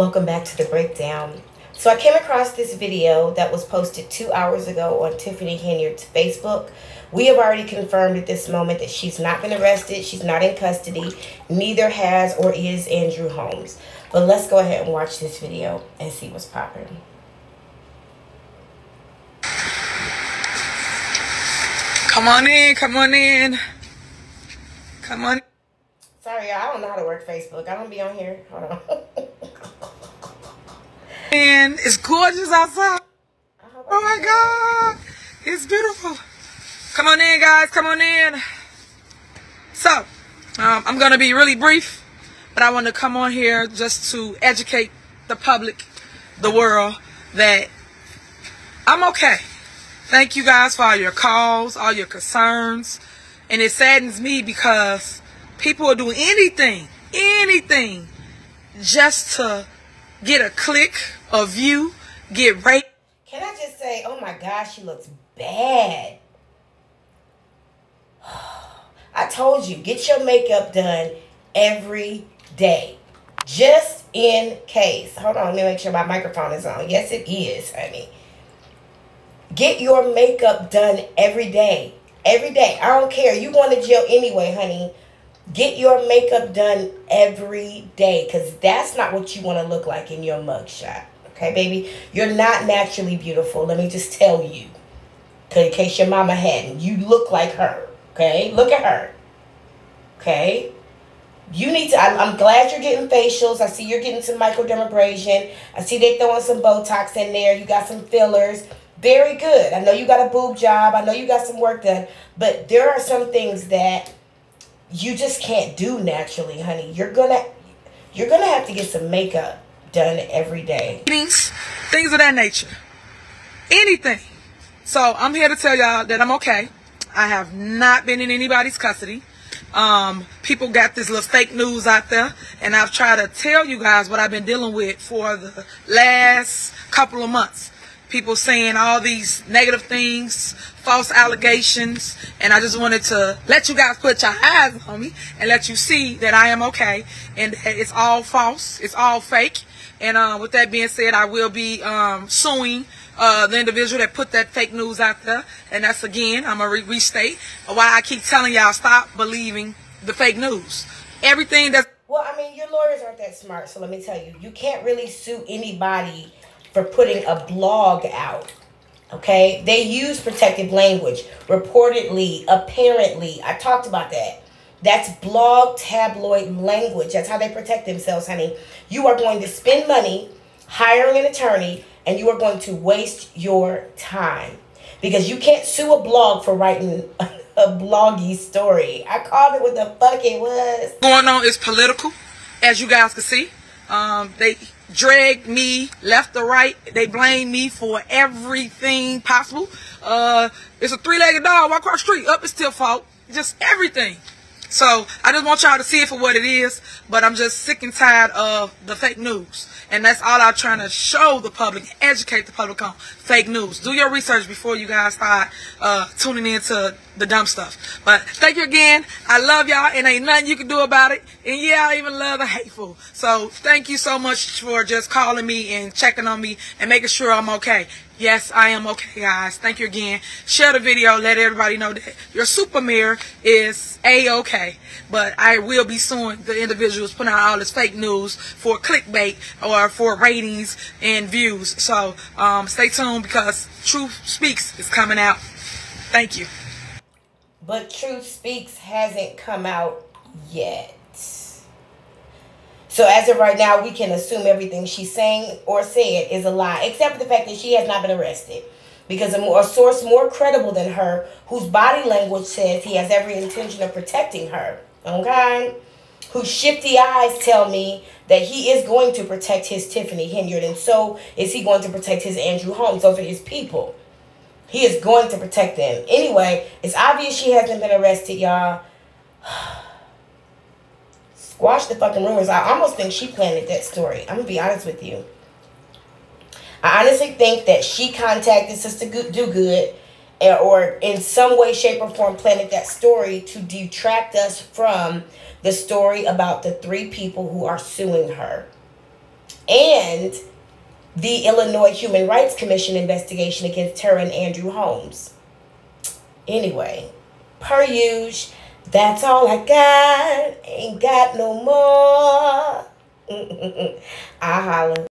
Welcome back to the breakdown. So I came across this video that was posted two hours ago on Tiffany Henyard's Facebook. We have already confirmed at this moment that she's not been arrested. She's not in custody. Neither has or is Andrew Holmes. But let's go ahead and watch this video and see what's popping. Come on in, come on in. Come on. Sorry, I don't know how to work Facebook. I don't be on here. Hold on. and it's gorgeous outside. Oh my God. It's beautiful. Come on in, guys. Come on in. So, um, I'm going to be really brief, but I want to come on here just to educate the public, the world, that I'm okay. Thank you guys for all your calls, all your concerns. And it saddens me because people are doing anything, anything just to get a click, a view, get raped. Can I just say, oh my gosh, she looks bad. I told you, get your makeup done every day. Just in case. Hold on, let me make sure my microphone is on. Yes, it is, honey. Get your makeup done every day. Every day. I don't care. You going to jail anyway, honey. Get your makeup done every day because that's not what you want to look like in your mugshot. Okay, baby? You're not naturally beautiful. Let me just tell you. In case your mama hadn't. You look like her. Okay? Look at her. Okay? You need to, I'm, I'm glad you're getting facials. I see you're getting some microdermabrasion. I see they're throwing some Botox in there. You got some fillers. Very good. I know you got a boob job. I know you got some work done. But there are some things that you just can't do naturally, honey. You're gonna you're gonna have to get some makeup done every day. Things, things of that nature. Anything. So I'm here to tell y'all that I'm okay. I have not been in anybody's custody. Um, people got this little fake news out there, and I've tried to tell you guys what I've been dealing with for the last couple of months people saying all these negative things, false allegations, and I just wanted to let you guys put your eyes on me and let you see that I am okay and it's all false, it's all fake. And uh, with that being said, I will be um, suing uh, the individual that put that fake news out there. And that's again, I'm gonna re restate why I keep telling y'all stop believing the fake news. Everything that. Well, I mean, your lawyers aren't that smart, so let me tell you, you can't really sue anybody for putting a blog out. Okay? They use protective language. Reportedly, apparently. I talked about that. That's blog tabloid language. That's how they protect themselves, honey. You are going to spend money hiring an attorney and you are going to waste your time because you can't sue a blog for writing a bloggy story. I called it what the fuck it was. Going on is political, as you guys can see. Um, they dragged me left or right. They blame me for everything possible. Uh, it's a three-legged dog walk across the street. Up, it's still fault. Just everything. So I just want y'all to see it for what it is. But I'm just sick and tired of the fake news. And that's all I'm trying to show the public, educate the public on fake news. Do your research before you guys start uh, tuning into the dumb stuff. But thank you again. I love y'all and ain't nothing you can do about it. And yeah, I even love the hateful. So thank you so much for just calling me and checking on me and making sure I'm okay. Yes, I am okay, guys. Thank you again. Share the video. Let everybody know that your super mayor is A-okay. But I will be suing the individuals putting out all this fake news for clickbait or for ratings and views. So um, stay tuned because Truth Speaks is coming out. Thank you. But Truth Speaks hasn't come out yet. So as of right now, we can assume everything she's saying or said is a lie, except for the fact that she has not been arrested. Because a, more, a source more credible than her, whose body language says he has every intention of protecting her, okay? Whose shifty eyes tell me that he is going to protect his Tiffany Henyard, and so is he going to protect his Andrew Holmes. Those are his people. He is going to protect them. Anyway, it's obvious she hasn't been arrested, y'all. Squash the fucking rumors. I almost think she planted that story. I'm going to be honest with you. I honestly think that she contacted Sister Do Good or in some way, shape, or form planted that story to detract us from the story about the three people who are suing her. and the Illinois Human Rights Commission investigation against Tara and Andrew Holmes. Anyway, per usual, that's all I got. Ain't got no more. I holla.